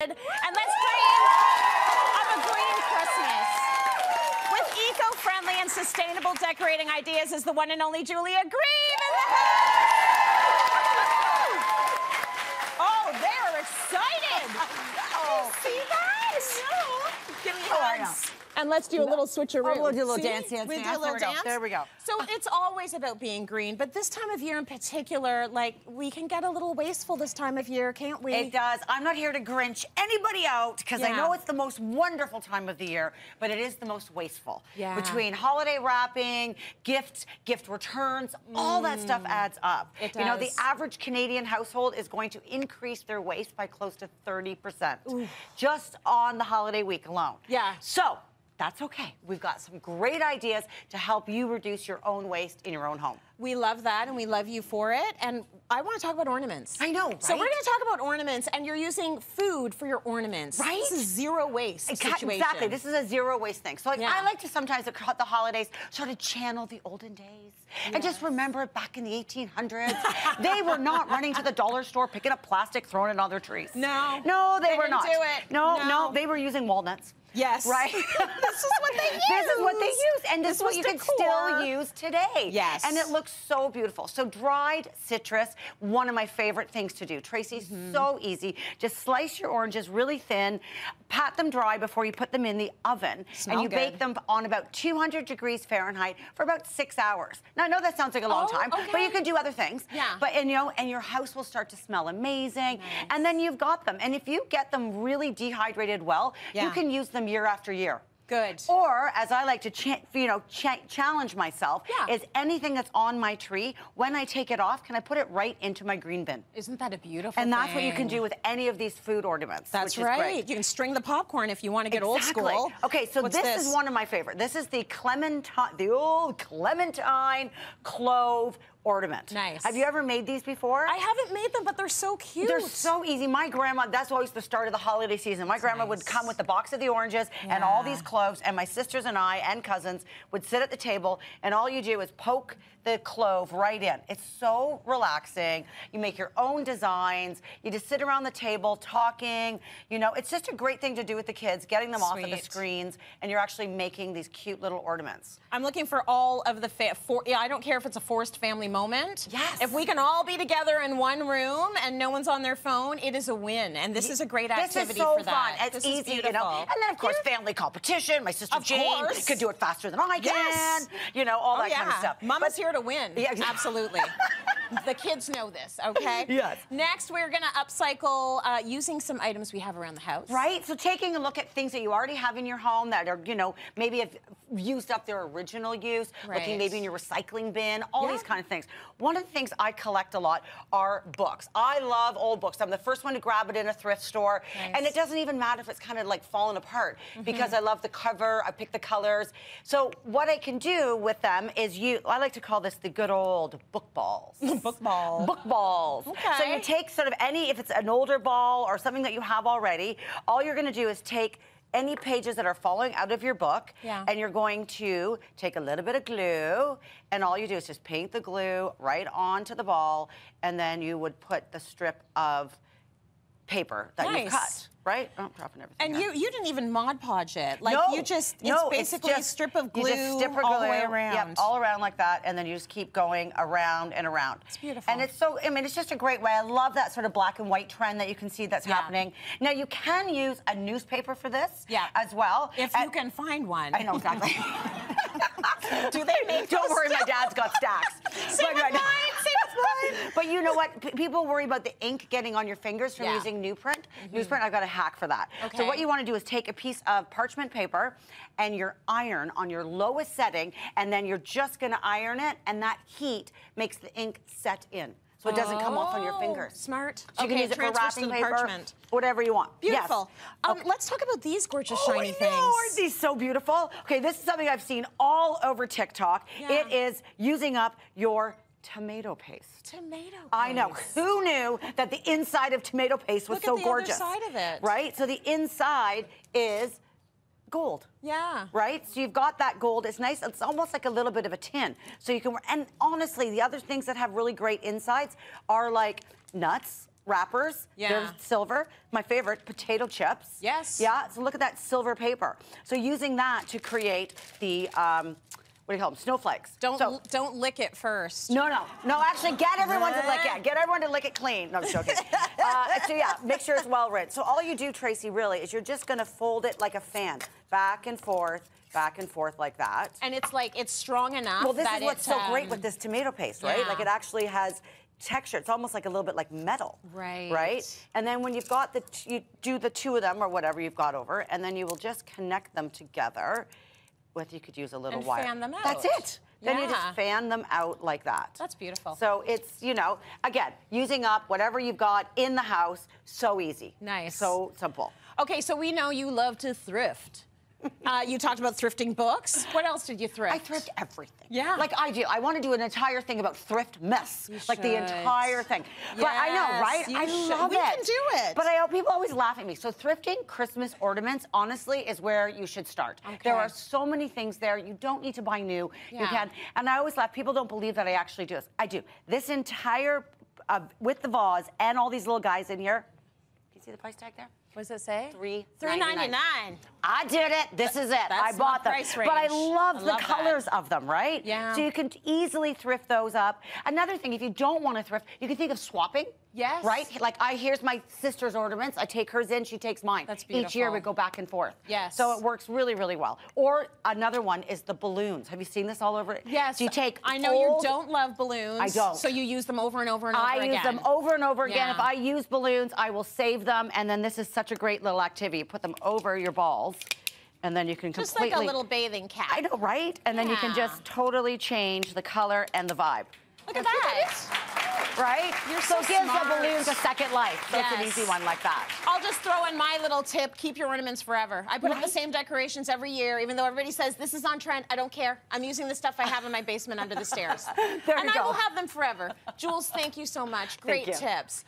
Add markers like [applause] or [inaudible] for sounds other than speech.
And let's dream of a green Christmas. With eco-friendly and sustainable decorating ideas is the one and only Julia Grieve in the house. Oh, they're excited. [laughs] Oh. See that? Give me hugs. And let's do a little switcheroo. Oh, we'll do a little See? dance, dance, We do a dance. little There we go. dance. There we go. So it's always about being green, but this time of year in particular, like we can get a little wasteful this time of year, can't we? It does. I'm not here to Grinch anybody out because I know it's the most wonderful time of the year, but it is the most wasteful. Yeah. Between holiday wrapping, gifts, gift returns, all that stuff adds up. Mm. It You know, the average Canadian household is going to increase their waste by close to 30% just on the holiday week alone. Yeah. So, that's okay. We've got some great ideas to help you reduce your own waste in your own home. We love that and we love you for it. And I want to talk about ornaments. I know, right? So we're going to talk about ornaments and you're using food for your ornaments. Right? This is zero waste situation. Exactly. This is a zero waste thing. So like, Yeah. I like to sometimes at the holidays sort of channel the olden days and just remember back in the 1800s, [laughs] they were not running to the dollar store picking up plastic, throwing it on their trees. No. No, they, They were didn't not. do it. No, no, No. they were using walnuts. Yes. Right? [laughs] this is what they use. This is what they use, and this, This is what you can still use today. Yes. And it looks so beautiful. So dried citrus, one of my favorite things to do. Tracy, Mm-hmm. so easy. Just slice your oranges really thin, pat them dry before you put them in the oven, Smell and you bake them on about 200 degrees Fahrenheit for about six hours. Now I know that sounds like a long Oh, time, but you can do other things. Yeah. But and you know, and your house will start to smell amazing, and then you've got them. And if you get them really dehydrated well, you can use them year after year. Good. Or, as I like to, you know, cha- challenge myself, Yeah. is anything that's on my tree, when I take it off, can I put it right into my green bin? Isn't that a beautiful And that's what you can do with any of these food ornaments. That's right. great. You can string the popcorn if you want to get old school. Okay, so What's this, is one of my favorite. This is the clementine, the old clementine clove ornament. Nice. Have you ever made these before? I haven't made them, but they're so cute. They're so easy. My grandma, that's always the start of the holiday season. My grandma would come with the box of the oranges and all these cloves, and my sisters and I and cousins would sit at the table, and all you do is poke the clove right in. It's so relaxing. You make your own designs. You just sit around the table talking. You know, it's just a great thing to do with the kids, getting them off of the screens, and you're actually making these cute little ornaments. I'm looking for all of the fa- for, yeah, I don't care if it's a forced family moment. Yes. If we can all be together in one room and no one's on their phone, it is a win. And this is a great activity This is so for that. fun. It's this is easy, you know. And then, of course, family competition. My sister Of Jane course. could do it faster than I can. Yes. You know, all Oh, that yeah. kind of stuff. Mama's But- here to win. Yeah. Absolutely. [laughs] the kids know this, okay? [laughs] Yes. Next, we're going to upcycle uh, using some items we have around the house. Right? So taking a look at things that you already have in your home that are, you know, maybe have used up their original use, Right. looking maybe in your recycling bin, all Yeah. these kind of things. One of the things I collect a lot are books. I love old books. I'm the first one to grab it in a thrift store. Nice. And it doesn't even matter if it's kind of like fallen apart because I love the cover, I pick the colors. So what I can do with them is you I like to call this the good old book balls. [laughs] Book ball. Book balls. So you take sort of any, if it's an older ball or something that you have already, all you're gonna do is take any pages that are falling out of your book, Yeah. and you're going to take a little bit of glue, and all you do is just paint the glue right onto the ball, and then you would put the strip of paper that you've cut, right? Oh, I'm dropping everything. And you you didn't even Mod Podge it. Like no, you just no, it's basically just- a strip of glue strip of all the way around. Yep, all around like that, and then you just keep going around and around. It's beautiful. And it's so, I mean, it's just a great way. I love that sort of black and white trend that you can see that's Yeah. happening. Now you can use a newspaper for this, Yeah. as well. if And- you can find one. I know exactly. [laughs] Do they make [laughs] Don't worry, my dad's got stacks. [laughs] Same with right- mine, [laughs] But you know what? P- people worry about the ink getting on your fingers from Yeah. using newsprint. Newsprint, I've got a hack for that. Okay. So what you want to do is take a piece of parchment paper and your iron on your lowest setting, and then you're just going to iron it, and that heat makes the ink set in. So it doesn't come off on your Oh, fingers. Smart. So you can use it for wrapping paper, parchment. whatever you want. Yes. Beautiful. Um, Okay. Let's talk about these gorgeous Oh, shiny I things. know. Aren't these so beautiful? Okay, this is something I've seen all over TikTok. Yeah. It is using up your tomato paste. Tomato. paste. I know. Who knew that the inside of tomato paste was Look at so the other gorgeous? side of it. Right? So the inside is gold. Yeah. Right? So you've got that gold. It's nice. It's almost like a little bit of a tin. So you can, and honestly, the other things that have really great insides are like nuts, wrappers. Yeah. They're silver. My favorite, potato chips. Yes. Yeah. So look at that silver paper. So using that to create the um, what do you call them? Snowflakes. Don't So, don't lick it first. no, no, no. Actually, get everyone to lick it. [laughs] Get everyone to lick it clean. No, I'm joking. [laughs] uh, so yeah, make sure it's well rinsed. So all you do, Tracy, really, is you're just gonna fold it like a fan, back and forth, back and forth like that. And it's like it's strong enough. Well, this is what's so great um, with this tomato paste, right? yeah. Like it actually has texture. It's almost like a little bit like metal. Right. Right? And then when you've got the, you do the two of them or whatever you've got over, and then you will just connect them together with, you could use a little And wire. fan them That's out. it. Then you just fan them out like that. That's beautiful. So it's, you know, again, using up whatever you've got in the house, so easy. Nice. So simple. Okay, so we know you love to thrift. Uh, you talked about thrifting books. What else did you thrift? I thrift everything. Yeah. Like I do. I want to do an entire thing about thrift mess. You like the entire thing. But I know, right? you I should. love We it. can do it. But I people always laugh at me. So thrifting Christmas ornaments, honestly, is where you should start. Okay. There are so many things there. You don't need to buy new. Yeah. You can. And I always laugh. People don't believe that I actually do this. I do. This entire uh, with the vase and all these little guys in here. Can you see the price tag there? What does it say? Three Three ninety nine. I did it. This is it. I bought my them. price But I love I the love that. colors of them, right? Yeah. So you can easily thrift those up. Another thing, if you don't want to thrift, you can think of swapping. Yes. Right? Like I here's my sister's ornaments. I take hers in, she takes mine. That's beautiful. Each year we go back and forth. Yes. So it works really, really well. Or another one is the balloons. Have you seen this all over? Yes. So you take I know old- you don't love balloons. I don't. So you use them over and over and over I again. I use them over and over again. Yeah. If I use balloons, I will save them, and then this is such a great little activity. You put them over your balls, and then you can Just completely. like a little bathing cap. I know, right? And then you can just totally change the color and the vibe. Look at that. Right? You're so so smart. the balloons a second life. So it's an easy one like that. I'll just throw in my little tip: keep your ornaments forever. I put up the same decorations every year, even though everybody says this is on trend. I don't care. I'm using the stuff I have in my basement under the stairs, [laughs] There and I go. will have them forever. Jules, thank you so much. Great tips.